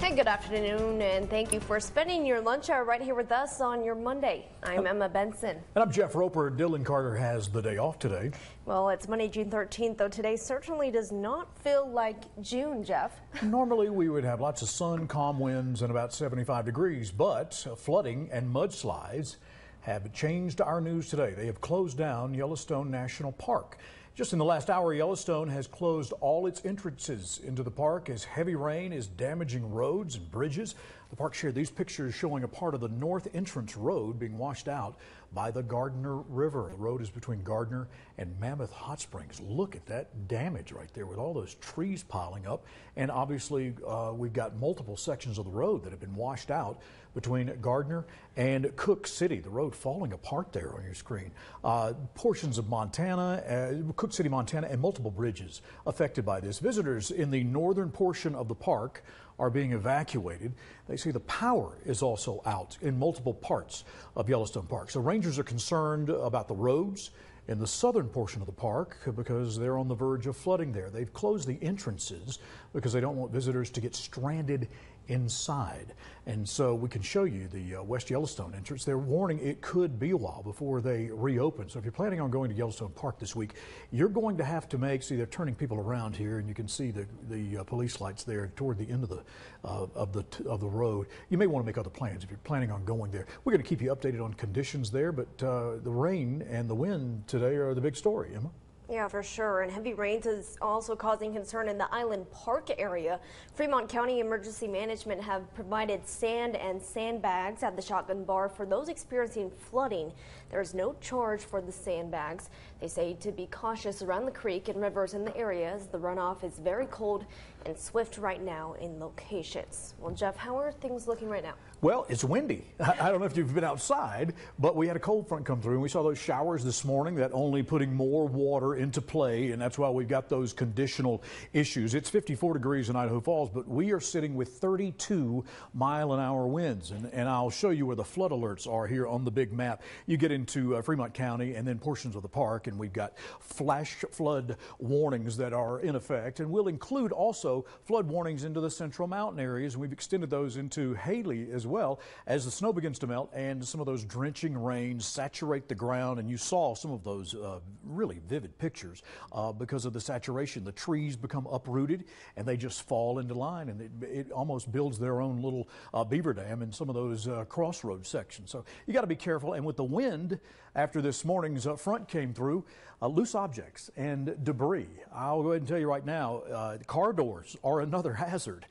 Hey, good afternoon, and thank you for spending your lunch hour right here with us on your Monday. I'm Emma Benson. And I'm Jeff Roper. Dylan Carter has the day off today. Well, it's Monday, June 13th, though today certainly does not feel like June, Jeff. Normally, we would have lots of sun, calm winds, and about 75 degrees, but flooding and mudslides have changed our news today. They have closed down Yellowstone National Park. Just in the last hour, Yellowstone has closed all its entrances into the park as heavy rain is damaging roads and bridges. The park shared these pictures showing a part of the north entrance road being washed out by the Gardner River. The road is between Gardiner and Mammoth Hot Springs. Look at that damage right there with all those trees piling up. And obviously, uh, we've got multiple sections of the road that have been washed out between Gardiner and Cooke City. The road falling apart there on your screen. Uh, portions of Montana, uh, Cooke City, Montana, and multiple bridges affected by this. Visitors in the northern portion of the park are being evacuated. They say the power is also out in multiple parts of Yellowstone Park. So rangers are concerned about the roads in the southern portion of the park because they're on the verge of flooding there. They've closed the entrances because they don't want visitors to get stranded inside. And so we can show you the uh, West Yellowstone entrance. They're warning it could be a while before they reopen. So if you're planning on going to Yellowstone Park this week, you're going to have to make, see, they're turning people around here and you can see the, the uh, police lights there toward the end of the, uh, of, the, of the road. You may want to make other plans if you're planning on going there. We're going to keep you updated on conditions there, but uh, the rain and the wind today are the big story, Emma. Yeah, for sure. And heavy rains is also causing concern in the Island Park area. Fremont County Emergency Management have provided sand and sandbags at the Shotgun Bar for those experiencing flooding. There is no charge for the sandbags. They say to be cautious around the creek and rivers in the area as the runoff is very cold and swift right now in locations. Well, Jeff, how are things looking right now? Well, it's windy. I don't know if you've been outside, but we had a cold front come through and we saw those showers this morning that only putting more water into play, and that's why we've got those conditional issues. It's 54 degrees in Idaho Falls, but we are sitting with 32 mile an hour winds, and, and I'll show you where the flood alerts are here on the big map. You get into uh, Fremont County and then portions of the park, and we've got flash flood warnings that are in effect, and we'll include also flood warnings into the central mountain areas. We've extended those into Hailey as well as the snow begins to melt and some of those drenching rains saturate the ground. And you saw some of those uh, really vivid pictures uh, because of the saturation. The trees become uprooted and they just fall into line, and it, it almost builds their own little uh, beaver dam in some of those uh, crossroad sections. So you got to be careful. And with the wind after this morning's uh, front came through, uh, loose objects and debris. I'll go ahead and tell you right now, car doors are another hazard.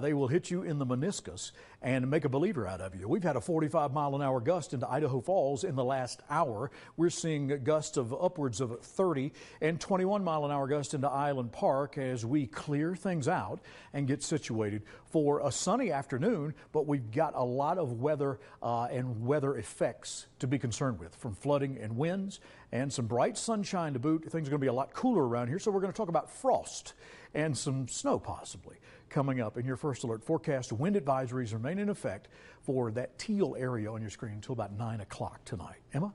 they will hit you in the meniscus and make a believer out of you. We've had a 45 mile an hour gust into Idaho Falls in the last hour. We're seeing gusts of upwards of 30 and 21 mile an hour gust into Island Park as we clear things out and get situated for a sunny afternoon, but we've got a lot of weather uh, and weather effects to be concerned with from flooding and winds and some bright sunshine to boot. Things are going to be a lot cooler around here, so we're going to talk about frost and some snow possibly coming up in your first alert forecast. Wind advisories remain in effect for that teal area on your screen until about 9 o'clock tonight. Emma?